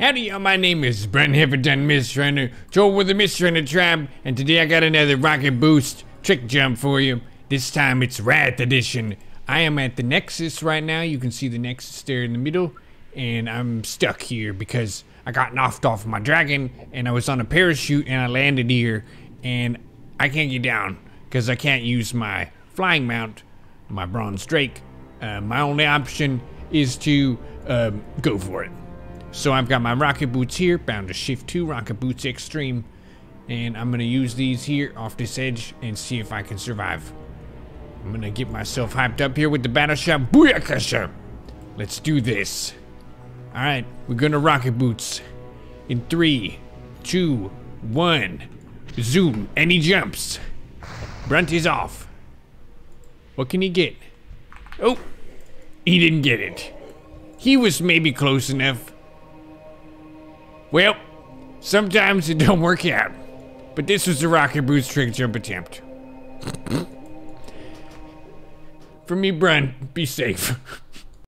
Howdy, y'all. My name is Brunt Hipperton, Miss Trainer, Joel with the Miss Trainer Tribe, and today I got another Rocket Boost trick jump for you. This time it's Wrath Edition. I am at the Nexus right now. You can see the Nexus there in the middle, and I'm stuck here because I got knocked off my dragon, and I was on a parachute, and I landed here, and I can't get down because I can't use my flying mount, my Bronze Drake. Uh, my only option is to um, go for it. So I've got my rocket boots here, bound to shift 2 rocket boots Xtreme. And I'm gonna use these here off this edge and see if I can survive. I'm gonna get myself hyped up here with the battle shout. Booyakasha! Let's do this. Alright, we're gonna rocket boots. In three, two, one. Zoom, and he jumps. Brunt is off. What can he get? Oh, he didn't get it. He was maybe close enough. Well, sometimes it don't work out. But this was the rocket boost trick jump attempt. For me, Brun, be safe.